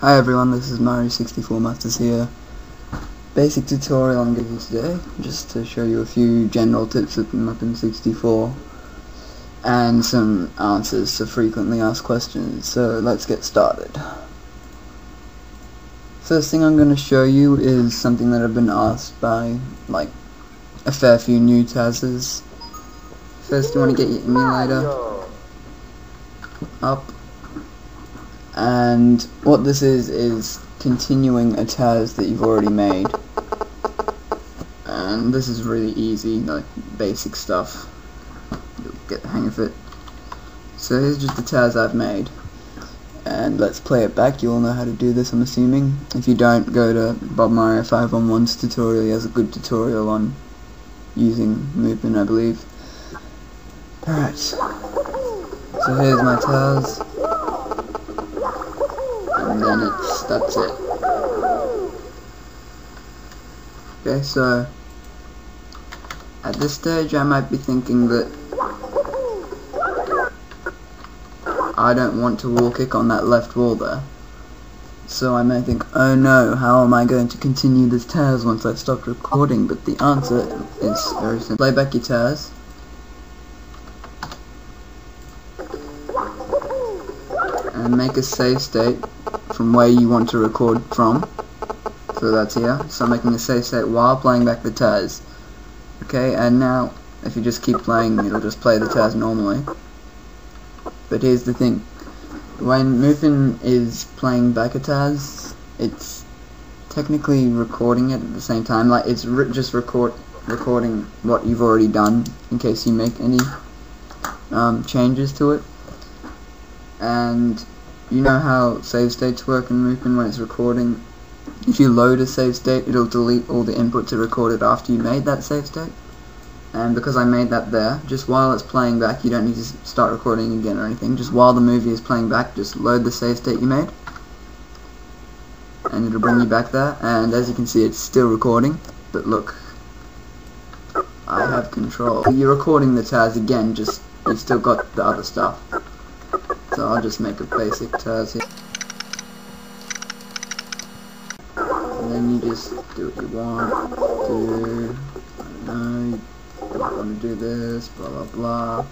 Hi everyone, this is Mario64 Masters here. Basic tutorial I'm giving you today, just to show you a few general tips with Mupen 64 and some answers to frequently asked questions. So let's get started. First thing I'm going to show you is something that I've been asked by like a fair few new TASers. First you want to get your emulator up and what this is is continuing a TAS that you've already made. And this is really easy like basic stuff. You'll get the hang of it. So here's just the TAS I've made. And let's play it back. You all know how to do this I'm assuming. If you don't go to Bobmario511's tutorial. He has a good tutorial on using movement I believe. Alright. So here's my TAS and then it's that's it. Okay, so at this stage I might be thinking that I don't want to wall kick on that left wall there. So I may think, oh no, how am I going to continue this TAS once I've stopped recording? But the answer is very simple. Play back your TAS. And make a save state from where you want to record from. So that's here. So I'm making a save state while playing back the TAS. Okay, and now if you just keep playing, it'll just play the TAS normally. But here's the thing. When Mupen is playing back a TAS, it's technically recording it at the same time. Like, it's re just record recording what you've already done in case you make any um, changes to it. And you know how save states work in Mupen when it's recording? If you load a save state, it'll delete all the input to record it after you made that save state. And because I made that there, just while it's playing back, you don't need to start recording again or anything. Just while the movie is playing back, just load the save state you made. And it'll bring you back there. And as you can see, it's still recording. But look, I have control. You're recording the TAS again, just you've still got the other stuff. So I'll just make a basic TAS here. And then you just do what you want. Do, I don't know, you want to do this, blah blah blah.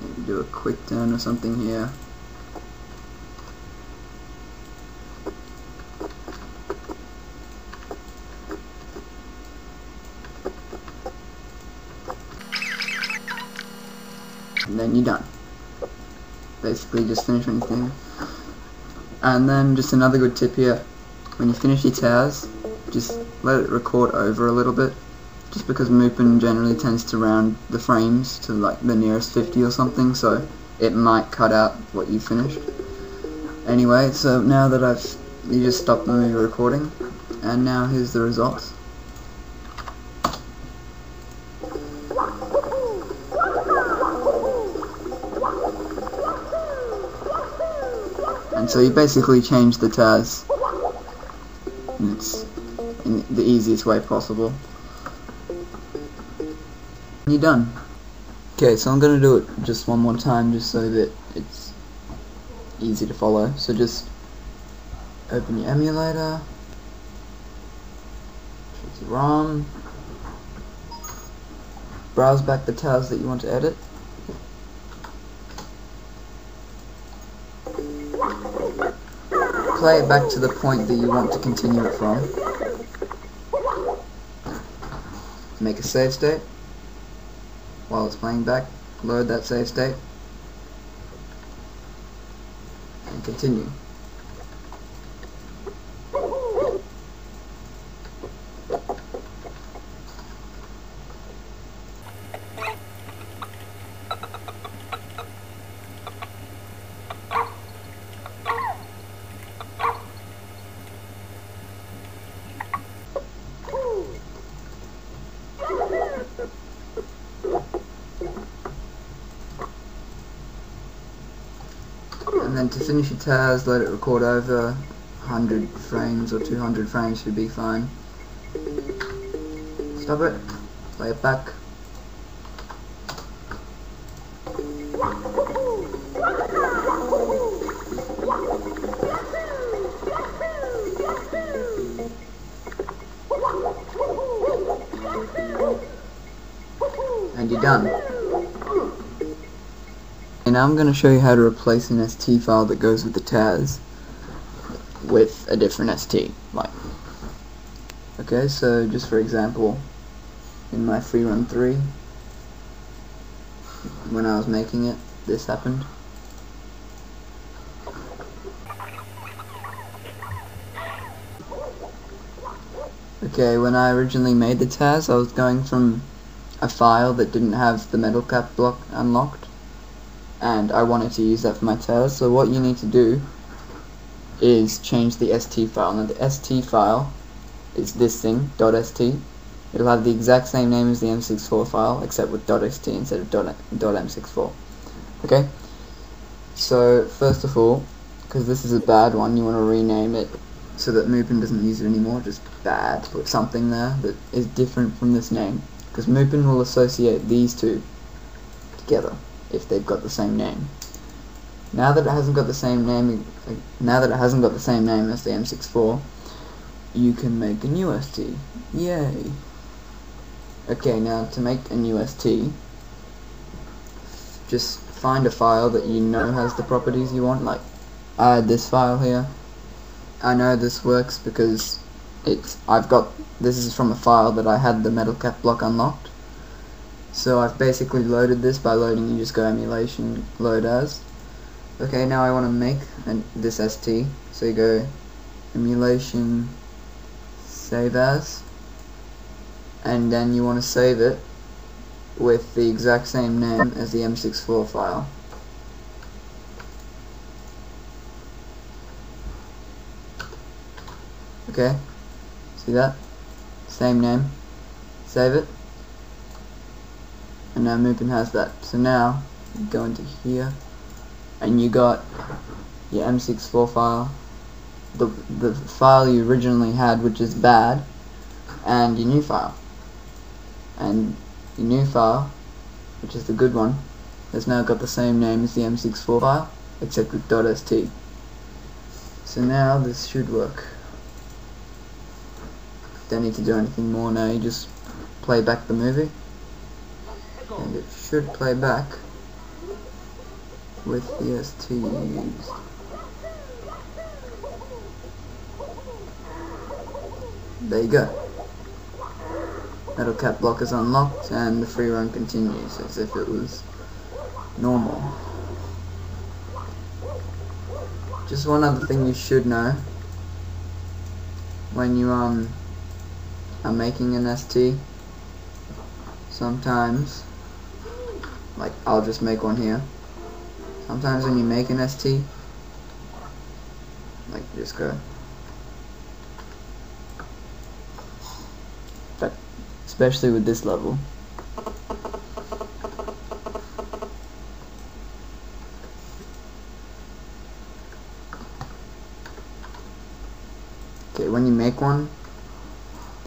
Maybe do a quick turn or something here. Then you're done. Basically just finish anything. And then just another good tip here, when you finish your towers, just let it record over a little bit, just because Mupen generally tends to round the frames to like the nearest 50 or something, so it might cut out what you finished. Anyway, so now that I've, you just stop the movie recording, and now here's the results. And so you basically change the TAS. And it's in the easiest way possible. And you're done. Okay, so I'm going to do it just one more time just so that it's easy to follow. So just open your emulator, choose the ROM, browse back the TAS that you want to edit. Play it back to the point that you want to continue it from. Make a save state. While it's playing back, load that save state. And continue. then to finish your task, let it record over 100 frames or 200 frames should be fine. Stop it, play it back. And you're done. And now I'm going to show you how to replace an ST file that goes with the TAS with a different ST. Like, okay, so just for example, in my free run 3, when I was making it, this happened. Okay, when I originally made the TAS, I was going from a file that didn't have the metal cap block unlocked, and I wanted to use that for my TAS, so what you need to do is change the ST file. Now the ST file is this thing, .st. It'll have the exact same name as the M64 file, except with .st instead of .m64. Okay? So, first of all, because this is a bad one, you want to rename it so that Mupen doesn't use it anymore, just bad, put something there that is different from this name. Because Mupen will associate these two together if they've got the same name. Now that it hasn't got the same name, now that it hasn't got the same name as the M64, you can make a new ST. Yay! Okay, now to make a new ST, just find a file that you know has the properties you want, like I had this file here. I know this works because it's I've got this is from a file that I had the metal cap block unlocked. So I've basically loaded this by loading you just go emulation load as. Okay now I want to make an, this ST so you go emulation save as. And then you want to save it with the exact same name as the M64 file. Okay see that? Same name. Save it and now Mupen has that so now you go into here and you got your M64 file, the, the file you originally had which is bad, and your new file. And your new file, which is the good one, has now got the same name as the M64 file, except with .st. So now this should work. Don't need to do anything more now, you just play back the movie, and it should play back with the ST used. There you go. Metal cap block is unlocked and the free run continues as if it was normal. Just one other thing you should know when you um are making an ST sometimes like I'll just make one here Sometimes when you make an ST, like just go. Especially with this level. Okay, when you make one,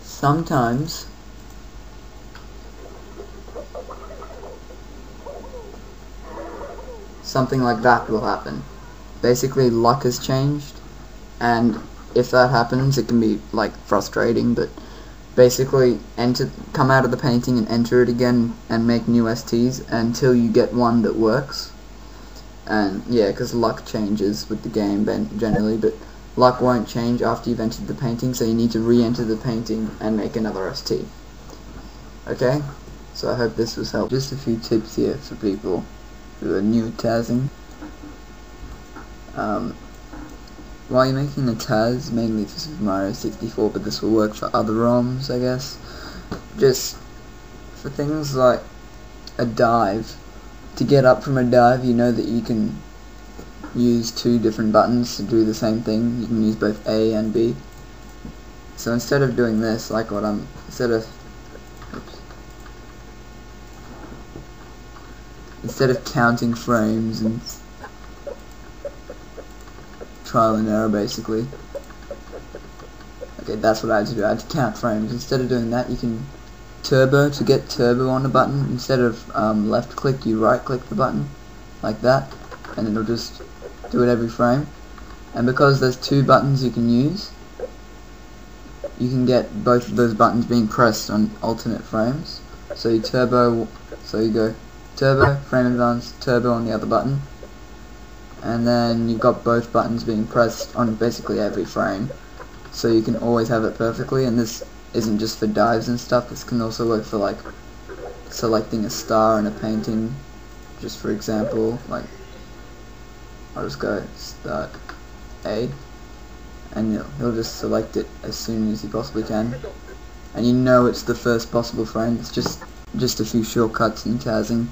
sometimes something like that will happen. Basically, luck has changed, and if that happens, it can be like frustrating. But basically, enter, come out of the painting and enter it again, and make new STs until you get one that works. And yeah, because luck changes with the game generally, but luck won't change after you've entered the painting, so you need to re-enter the painting and make another ST. Okay? So I hope this was helpful. Just a few tips here for people are new TASing. Um, while you're making a TAS, mainly for Super Mario 64, but this will work for other ROMs, I guess, just for things like a dive, to get up from a dive, you know that you can use two different buttons to do the same thing. You can use both A and B. So instead of doing this, like what I'm, instead of instead of counting frames and trial and error basically. Okay, that's what I had to do. I had to count frames. Instead of doing that, you can turbo to get turbo on the button. Instead of um, left click, you right click the button like that, and it'll just do it every frame. And because there's two buttons you can use, you can get both of those buttons being pressed on alternate frames. So you turbo, so you go turbo, frame advance, turbo on the other button, and then you've got both buttons being pressed on basically every frame, so you can always have it perfectly, and this isn't just for dives and stuff, this can also work for like selecting a star in a painting, just for example, like, I'll just go start A, and he'll, he'll just select it as soon as he possibly can, and you know it's the first possible frame, it's just, just a few shortcuts in TASing.